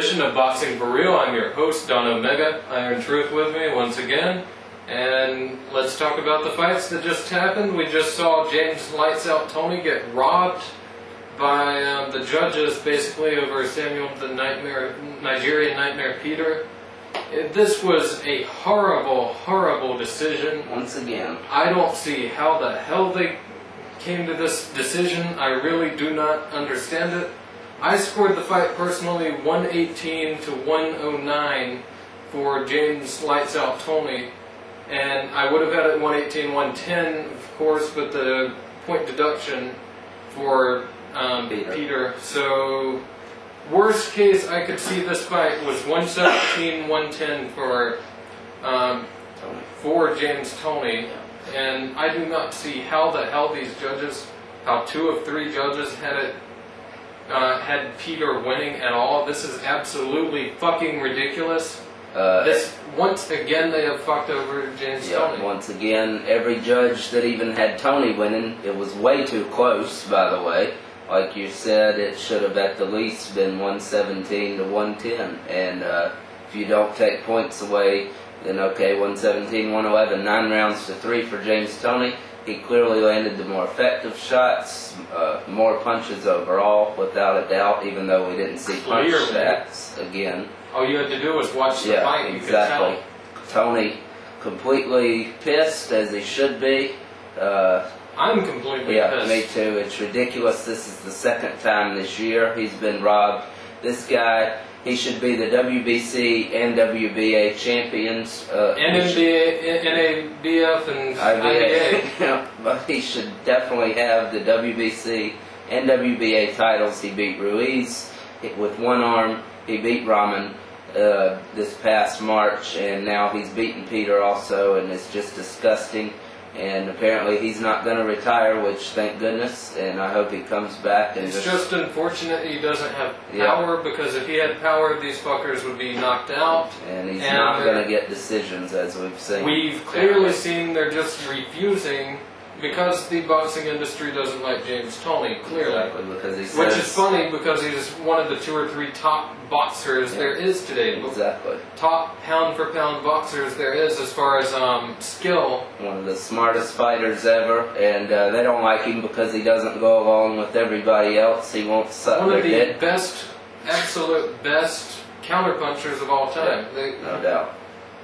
edition of Boxing for Real. I'm your host, Don Omega. Iron Truth with me once again. And let's talk about the fights that just happened. We just saw James Lights Out Toney get robbed by um, the judges basically over Samuel the Nightmare, Nigerian Nightmare Peter. It- This was a horrible, horrible decision. Once again, I don't see how the hell they came to this decision. I really do not understand it. I scored the fight personally 118 to 109 for James Lights Out Toney, and I would have had it 118 110, of course, but the point deduction for um, Peter. Peter. So, worst case I could see this fight was 117 110 for um, for James Toney, and I do not see how the hell these judges, how two of three judges had it, uh, had Peter winning at all. This is absolutely fucking ridiculous. Uh, This once again they have fucked over James yeah, Toney. once again, every judge that even had Toney winning, it was way too close, by the way. Like you said, it should have at the least been 117 to 110. And uh, if you don't take points away, then okay, 117, 111, nine rounds to three for James Toney. He clearly landed the more effective shots, uh, more punches overall, without a doubt, even though we didn't see punch Clearly. stats again. All you had to do was watch the Yeah, fight. You exactly. Toney completely pissed as he should be. Uh, tell. I'm completely yeah, pissed. me too. It's ridiculous. This is the second time this year he's been robbed. This guy, he should be the WBC and WBA champions. Uh, he should- NMBA, NABF, and IBA. Yeah, but he should definitely have the WBC and WBA titles. He beat Ruiz with one arm. He beat Rahman uh, this past March, and now he's beaten Peter also, and it's just disgusting. And apparently he's not going to retire, which thank goodness, and I hope he comes back and It's just unfortunate he doesn't have Yeah. power because if he had power, these fuckers would be knocked out. and he's and, not going to get decisions as we've seen. We've clearly seen they're just refusing because the boxing industry doesn't like James Toney, clearly. Exactly, says Which is funny because he's one of the two or three top boxers Yeah. there is today. Exactly. Top pound for pound boxers there is as far as um, skill. one of the smartest fighters ever, and uh, they don't like him because he doesn't go along with everybody else. He won't suck One of the best, absolute best counterpunchers of all time. They, no doubt.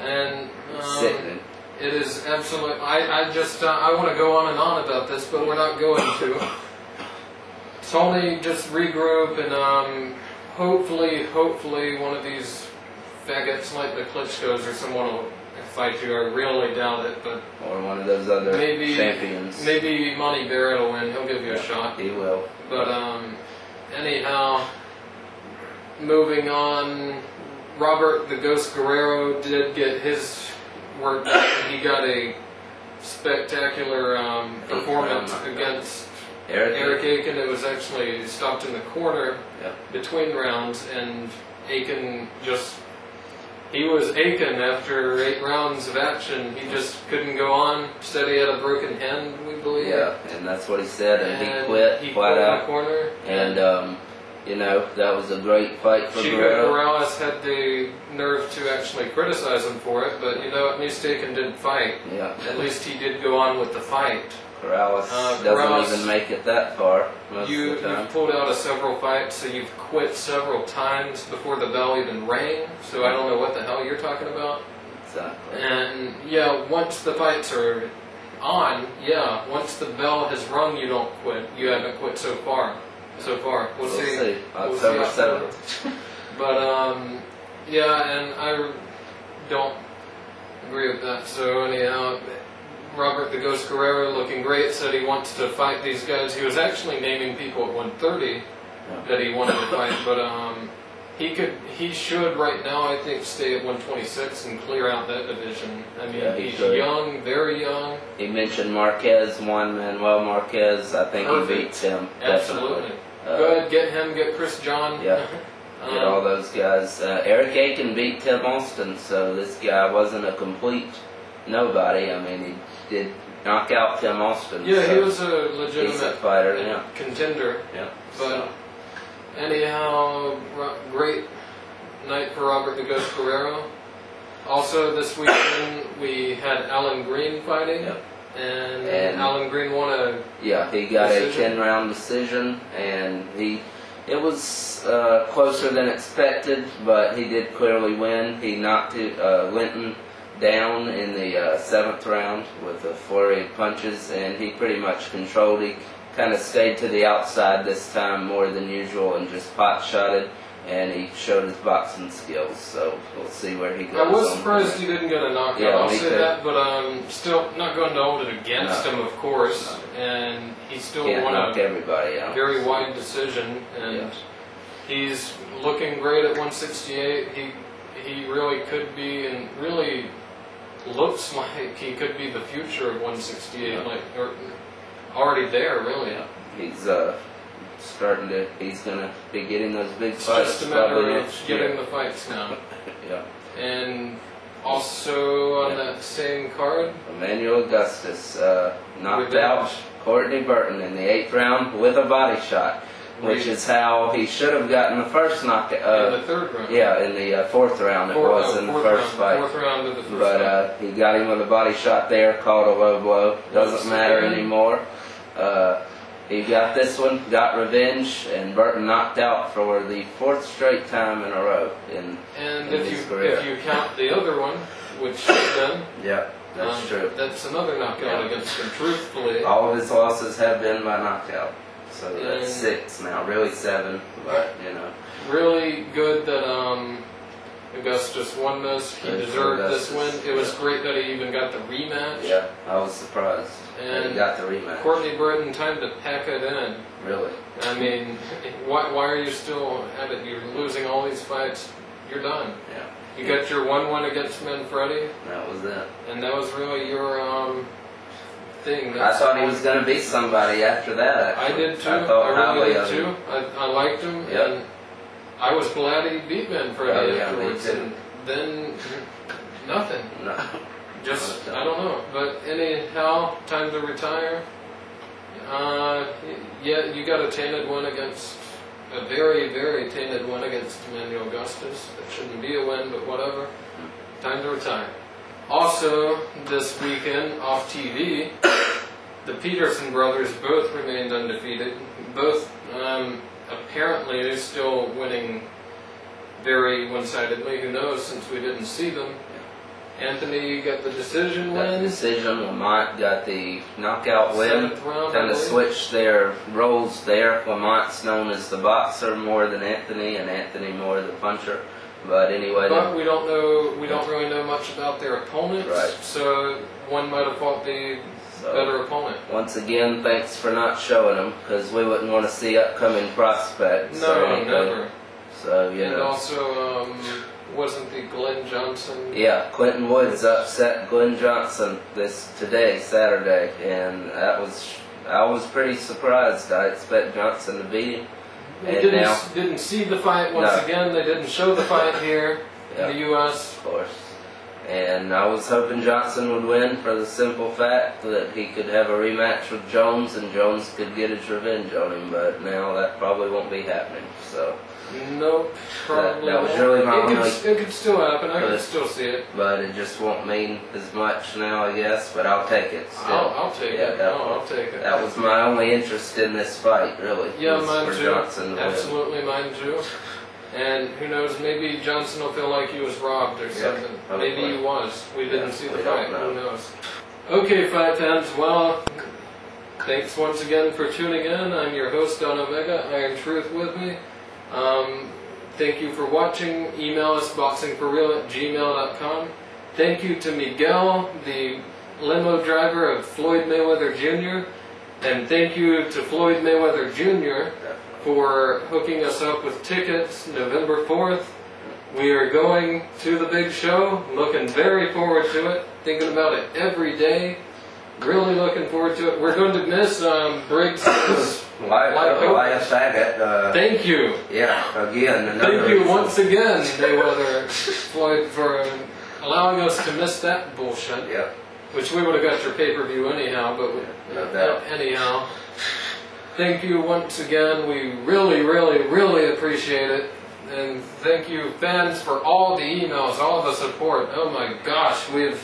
and um, Sitting. It is absolute. I, I just uh, I want to go on and on about this, but we're not going to. Toney just regroup and um, hopefully, hopefully one of these faggots like the Klitschko's or someone will fight you. I really doubt it, but Or one of those other Maybe- champions. maybe Monty Barrett will win. He'll give you a shot. He will. But um, anyhow, moving on. Robert the Ghost Guerrero did get his work. He got a spectacular um, performance against Eric. Eric Aiken. It was actually stopped in the corner Yeah. between rounds, and Aiken just. He was Aiken after eight rounds of action. He just couldn't go on. Said he had a broken hand, we believe. Yeah, and that's what he said, and, And he quit He flat quit in the out. corner. And um, you know that was a great fight for Chico Guerrero. Morales had the nerve to actually criticize him for it, but you know what? Mustaken did fight. Yeah, At least he did go on with the fight. Corrales Uh, doesn't Corrales- even make it that far You, of the time. you've pulled out of several fights, so you've quit several times before the bell even rang. So I don't know what the hell you're talking about. Exactly. And yeah, once the fights are on, yeah, once the bell has rung, you don't quit. You haven't quit so far. So far, we'll, We'll see. see. We'll October see October. 7th. But um, yeah, and I don't agree with that. So anyhow, Robert the Ghost Guerrero looking great said he wants to fight these guys. He was actually naming people at 130 that he wanted to fight, but um, he could, he should right now, I think, stay at 126 and clear out that division. I mean, Yeah, he he's should. young, very young. He mentioned Marquez, Juan Manuel Marquez. I think Perfect. he beats him. Absolutely. Definitely. Uh, Good, get him, get Chris John. Yeah. Um, Get all those guys. Uh, Eric Aiken beat Tim Austin, so this guy wasn't a complete nobody. I mean, he did knock out Tim Austin. yeah, so he was a decent legitimate fighter. Yeah, contender. yeah. But So, anyhow, great night for Robert the Ghost Guerrero. Also, this weekend we had Allan Green fighting, Yep. and, And- Allan Green won a Yeah, he got Decision? a 10 round decision, and he it was uh, closer than expected, but he did clearly win. He knocked uh, Linton down in the uh, seventh round with a flurry of punches, and he pretty much controlled. He kind of stayed to the outside this time more than usual and just pot shotted, and he showed his boxing skills. So we'll see where he goes. I was surprised he didn't get a knockout. Yeah, I'll say too. that, but I'm still not going to hold it against No. him, of course. And he still. Can't won knock a everybody out. very wide decision, and Yeah. he's looking great at 168. He he really could be, and really looks like he could be the future of 168, Yeah. like or already there, really. Yeah. He's uh starting to. He's gonna be getting those big It's fights just a probably matter of next getting the fights now. Yeah. And also on Yeah. that same card, Emanuel Augustus uh, knocked Revenge. out Courtney Burton in the eighth round with a body shot, which is how he should have gotten the first knockout. in Uh, the third round. yeah, in the uh, fourth round it Fourth- was oh, in the fourth first round, fight. Fourth round of the first But fight. uh, he got him with a body shot there, called a low blow. Doesn't matter anymore. Uh, he got this one, got revenge, and Burton knocked out for the fourth straight time in a row. In and in if his you career. if you count the other one, which then yeah, that's um, true. That's another knockout Yeah. against him. Truthfully, All of his losses have been by knockout. So that's And- six now, really seven, but you know. really good that um, Augustus won this. He deserved this win. It was yeah. great that he even got the rematch. Yeah, I was surprised. that he And got the rematch. Courtney Burton time to pack it in. Really. I mean, why, why are you still at it? You're losing all these fights. You're done. Yeah. You got your one-one against Manfredi, That was it. and that was really your um, thing. I thought he was going to be somebody after that. I did too. I I, really did too. I, I liked him, Yep. I was glad he beat Manfredi Oh, yeah, me afterwards. And then nothing. No. Just. I don't know. But anyhow, time to retire. Uh, yeah, you got a tainted one against a very, very tainted one against Emanuel Augustus. It shouldn't be a win, but whatever. Time to retire. Also, this weekend off TV, the Peterson brothers both remained undefeated. Both um, apparently still winning very one-sidedly. Who knows? Since we didn't see them. Anthony got the decision Got the win. decision. Lamont got the knockout win. Seventh round, Kind of switched their roles there. Lamont's known as the boxer more than Anthony, and Anthony more the puncher. But anyway, But we don't know. We don't really know much about their opponents. Right. So one might have fought the so better opponent. once again, thanks for not showing them because we wouldn't want to see upcoming prospects. No, or anything. never. So you And know. also, um, wasn't the Glen Johnson? Yeah, Clinton Woods upset Glen Johnson this today, Saturday, and that was I was pretty surprised. I expect Johnson to beat him. They And didn't now- didn't see the fight once No. again. They didn't show the fight here Yeah. in the U.S. Of course. And I was hoping Johnson would win for the simple fact that he could have a rematch with Jones and Jones could get his revenge on him, but now that probably won't be happening. So, Nope, probably. that was really my it could, only- it could still happen. I could But- still see it. but it just won't mean as much now, I guess, but I'll take it still. I'll, I'll take Yeah, it. No. I'll take it. That was my only interest in this fight, really. Yeah, mine too. Johnson to win. Absolutely, mine too. And who knows? Maybe Johnson will feel like he was robbed or something. Maybe he was. We didn't Yeah, see the fight. Who know. knows? Okay, fight fans. Well, thanks once again for tuning in. I'm your host Don Omega. Iron Truth with me. Um, thank you for watching. Email us boxingforreal at gmail.com. Thank you to Miguel, the limo driver of Floyd Mayweather Jr. And thank you to Floyd Mayweather Jr. for hooking us up with tickets November 4th. We are going to the big show, looking very forward to it, thinking about it every day, really looking forward to it. We're going to miss um, Briggs' Why, Like why a faggot? Uh, Thank you. yeah, again, another Thank you reason. once again, Mayweather Floyd, for allowing us to miss that bullshit. Yep, Which we would have got your pay per view anyhow, but we, no doubt. anyhow. Thank you once again. We really, really, really appreciate it. And thank you, fans, for all the emails, all the support. Oh my gosh, we've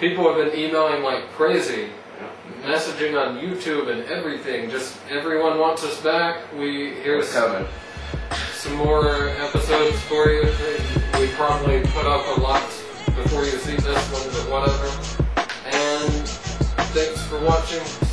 people have been emailing like crazy, messaging on YouTube and everything. Just everyone wants us back. We here's coming. some more episodes for you. We probably put up a lot before you see this one, but whatever. And thanks for watching. See you later.